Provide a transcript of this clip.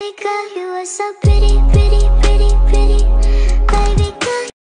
Girl, you were so pretty.